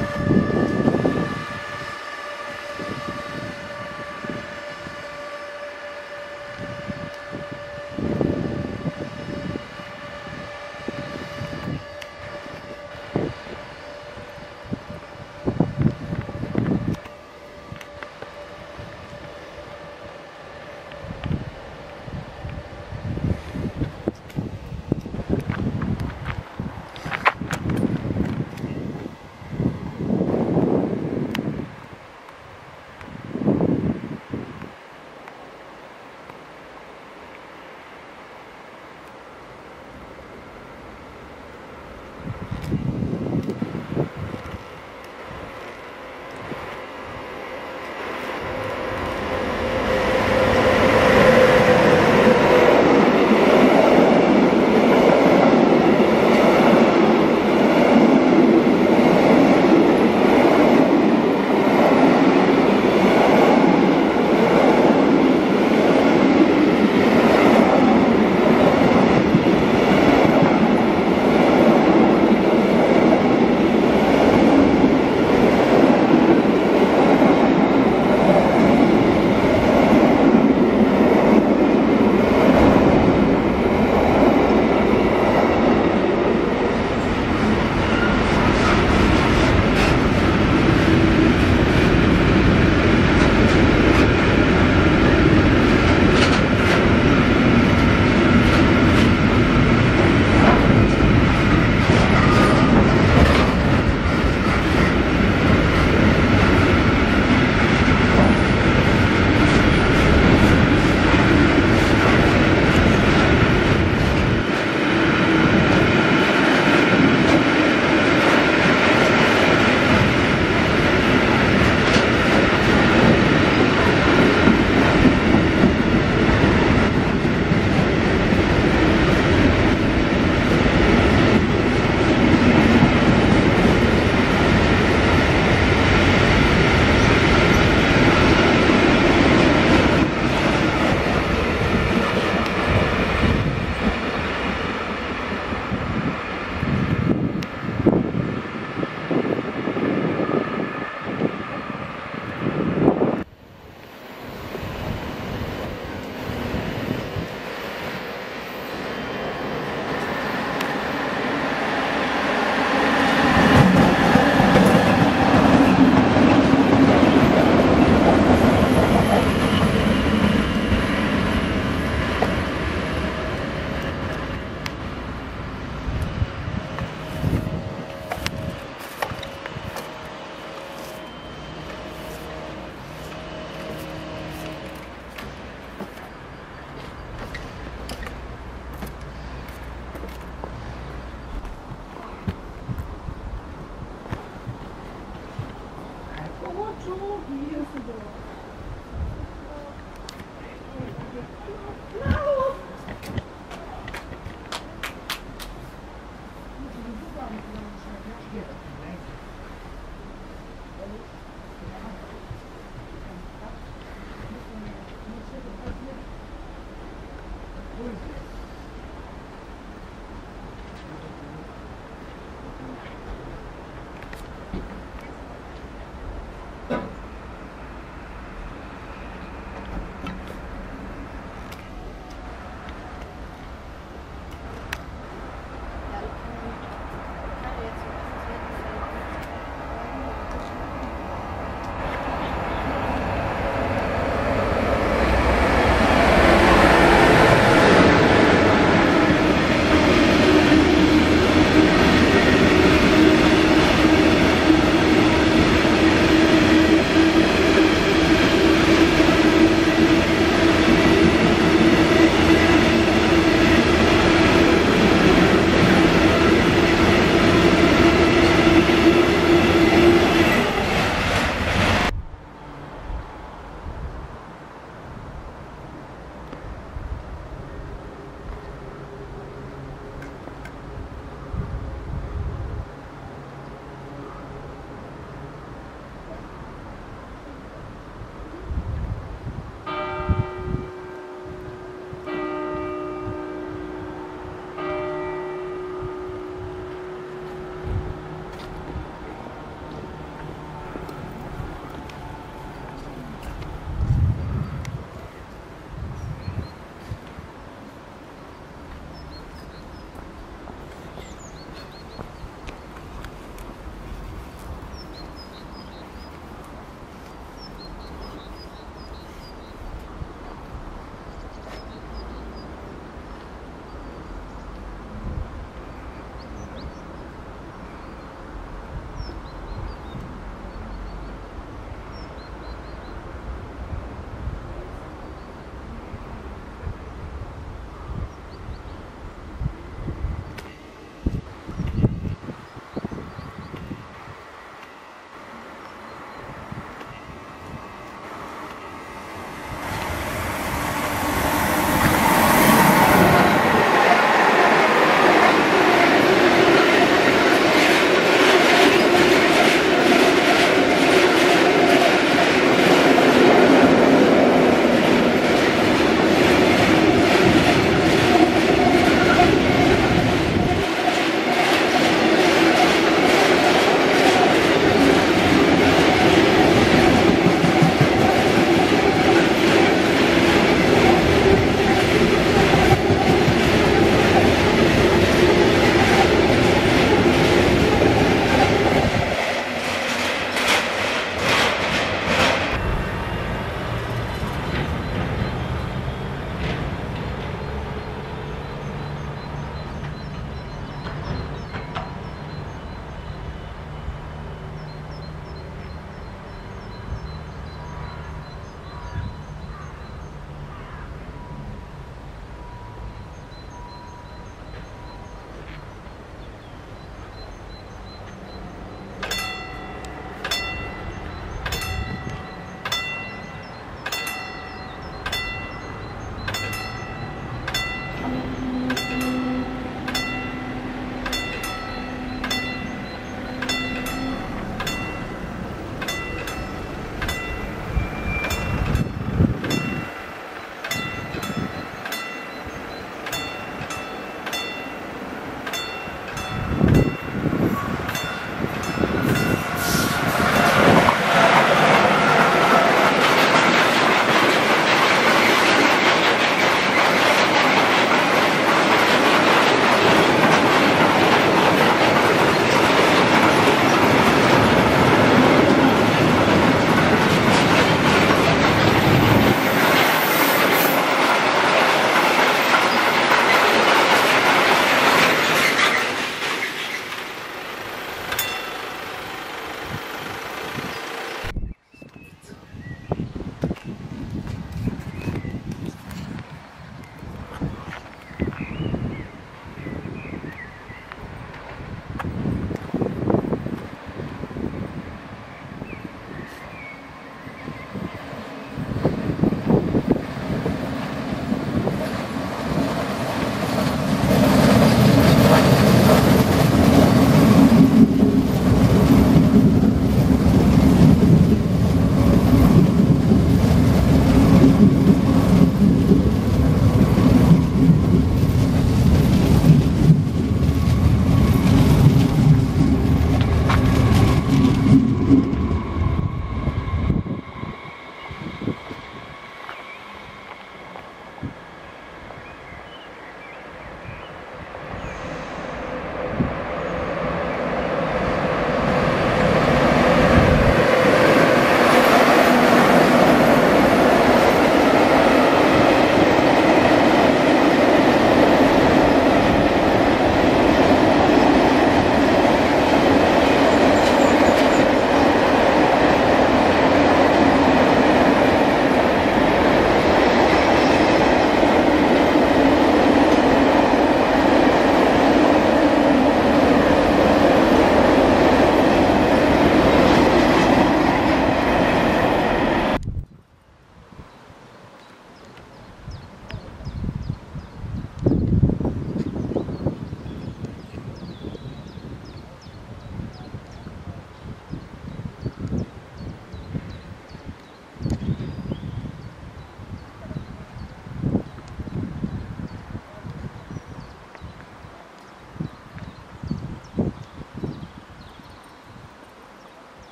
you.